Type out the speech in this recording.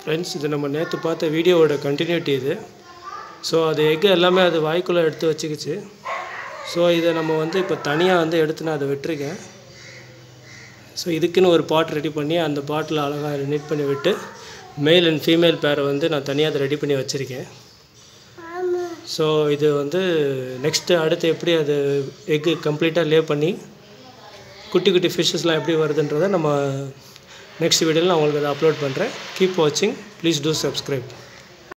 Friends இது நம்ம நேற்று பார்த்த வீடியோவோட கண்டினியூட்டி இது. ஸோ அது எக்கு எல்லாமே அது வாய்க்குள்ளே எடுத்து வச்சுக்கிச்சு. ஸோ இதை நம்ம வந்து இப்போ தனியாக வந்து எடுத்து நான் அதை விட்டுருக்கேன். ஸோ இதுக்குன்னு ஒரு பாட் ரெடி பண்ணி அந்த பாட்டில் அழகாக நீட் பண்ணி விட்டு மேல் அண்ட் ஃபீமேல் பேரை வந்து நான் தனியாக அதை ரெடி பண்ணி வச்சுருக்கேன். ஸோ இது வந்து நெக்ஸ்ட்டு அடுத்து எப்படி அது எக்கு கம்ப்ளீட்டாக லே பண்ணி குட்டி குட்டி ஃபிஷ்ஷஸ்லாம் எப்படி வருதுன்றதை நம்ம நெக்ஸ்ட் வீடியோவில் நான் உங்களுக்கு அதை அப்லோட் பண்ணுறேன் கீப் வாட்சிங் ப்ளீஸ் டூ சப்ஸ்கிரைப்